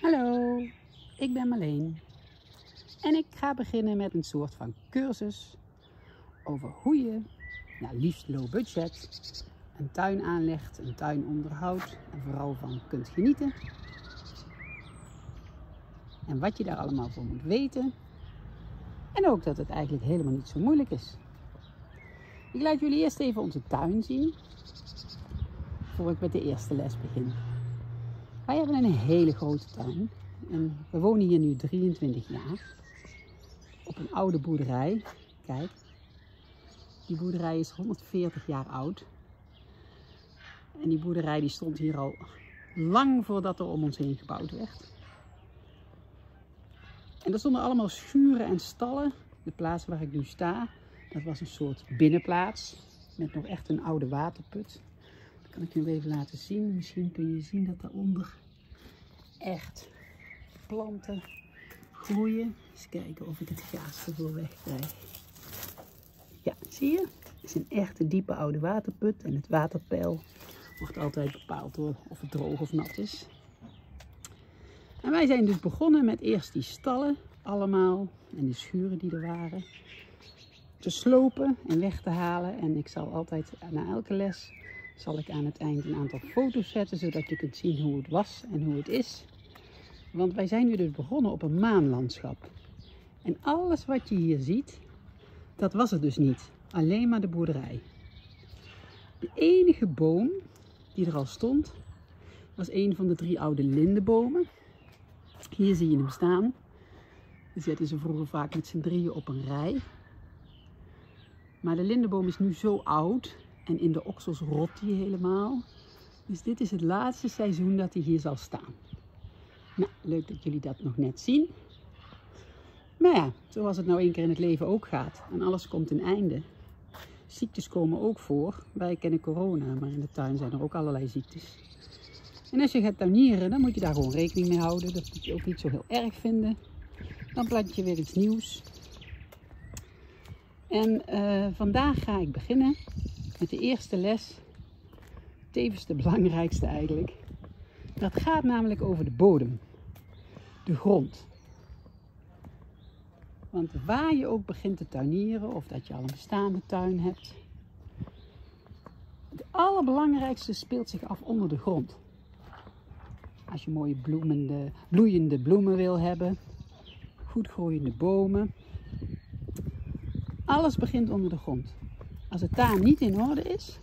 Hallo, ik ben Marleen en ik ga beginnen met een soort van cursus over hoe je, nou liefst low budget, een tuin aanlegt, een tuin onderhoudt en vooral van kunt genieten. En wat je daar allemaal voor moet weten. En ook dat het eigenlijk helemaal niet zo moeilijk is. Ik laat jullie eerst even onze tuin zien, voor ik met de eerste les begin. Wij hebben een hele grote tuin en we wonen hier nu 23 jaar op een oude boerderij. Kijk, die boerderij is 140 jaar oud. En die boerderij die stond hier al lang voordat er om ons heen gebouwd werd. En er stonden allemaal schuren en stallen. De plaats waar ik nu sta, dat was een soort binnenplaats met nog echt een oude waterput kan ik je even laten zien. Misschien kun je zien dat daaronder echt planten groeien. Eens kijken of ik het gaas ervoor wegkrijg. Ja, zie je? Het is een echte diepe oude waterput en het waterpeil wordt altijd bepaald door of het droog of nat is. En wij zijn dus begonnen met eerst die stallen allemaal en de schuren die er waren te slopen en weg te halen. En ik zal altijd na elke les zal ik aan het eind een aantal foto's zetten, zodat je kunt zien hoe het was en hoe het is. Want wij zijn nu dus begonnen op een maanlandschap. En alles wat je hier ziet, dat was het dus niet. Alleen maar de boerderij. De enige boom die er al stond, was een van de drie oude lindenbomen. Hier zie je hem staan. Die zetten ze vroeger vaak met z'n drieën op een rij. Maar de lindenboom is nu zo oud en in de oksels rot hij helemaal. Dus dit is het laatste seizoen dat hij hier zal staan. Nou, leuk dat jullie dat nog net zien. Maar ja, zoals het nou één keer in het leven ook gaat. En alles komt een einde. Ziektes komen ook voor. Wij kennen corona, maar in de tuin zijn er ook allerlei ziektes. En als je gaat tuinieren, dan moet je daar gewoon rekening mee houden. Dat moet je ook niet zo heel erg vinden. Dan plant je weer iets nieuws. En uh, vandaag ga ik beginnen met de eerste les, tevens de belangrijkste eigenlijk. Dat gaat namelijk over de bodem, de grond. Want waar je ook begint te tuinieren, of dat je al een bestaande tuin hebt, het allerbelangrijkste speelt zich af onder de grond. Als je mooie bloemende, bloeiende bloemen wil hebben, goed groeiende bomen. Alles begint onder de grond. Als het daar niet in orde is,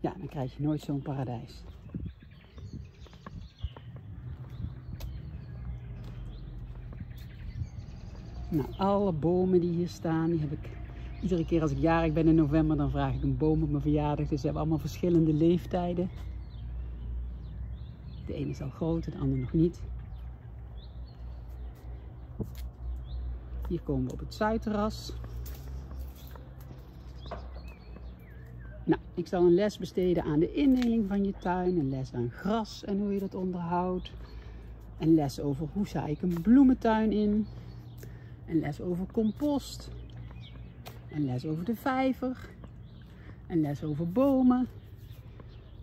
ja, dan krijg je nooit zo'n paradijs. Nou, alle bomen die hier staan, die heb ik iedere keer als ik jarig ben in november, dan vraag ik een boom op mijn verjaardag. Dus ze hebben allemaal verschillende leeftijden. De ene is al groot, de andere nog niet. Hier komen we op het zuidterras. Nou, ik zal een les besteden aan de indeling van je tuin, een les aan gras en hoe je dat onderhoudt. Een les over hoe zaai ik een bloementuin in. Een les over compost. Een les over de vijver. Een les over bomen.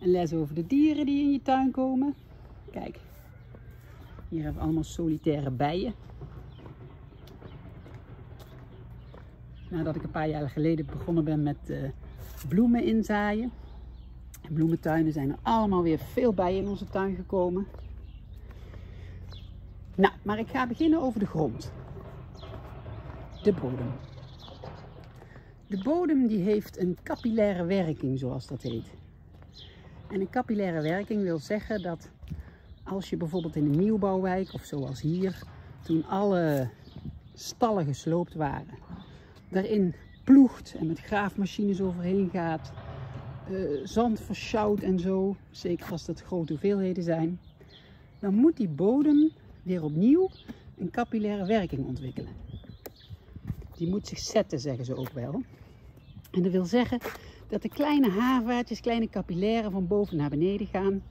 Een les over de dieren die in je tuin komen. Kijk, hier hebben we allemaal solitaire bijen. Nadat ik een paar jaar geleden begonnen ben met uh, bloemen inzaaien. En bloementuinen zijn er allemaal weer veel bij in onze tuin gekomen. Nou, maar ik ga beginnen over de grond. De bodem. De bodem die heeft een capillaire werking, zoals dat heet. En een capillaire werking wil zeggen dat als je bijvoorbeeld in een nieuwbouwwijk of zoals hier, toen alle stallen gesloopt waren, daarin ploegt en met graafmachines overheen gaat, uh, zand versjouwt en zo, zeker als dat grote hoeveelheden zijn, dan moet die bodem weer opnieuw een capillaire werking ontwikkelen. Die moet zich zetten, zeggen ze ook wel. En dat wil zeggen dat de kleine haarvaartjes, kleine capillaire van boven naar beneden gaan.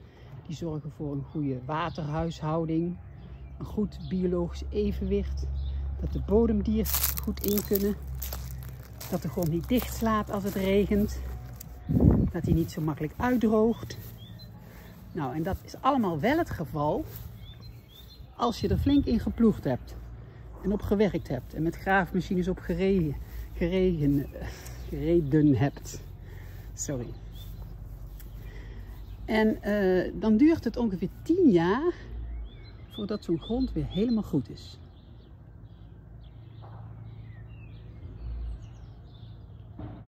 Die zorgen voor een goede waterhuishouding, een goed biologisch evenwicht. Dat de bodemdieren goed in kunnen dat de grond niet dicht slaat als het regent. Dat hij niet zo makkelijk uitdroogt. Nou, en dat is allemaal wel het geval als je er flink in geploegd hebt en op gewerkt hebt en met graafmachines op gereden, gereden, gereden hebt. Sorry. En uh, dan duurt het ongeveer 10 jaar voordat zo'n grond weer helemaal goed is.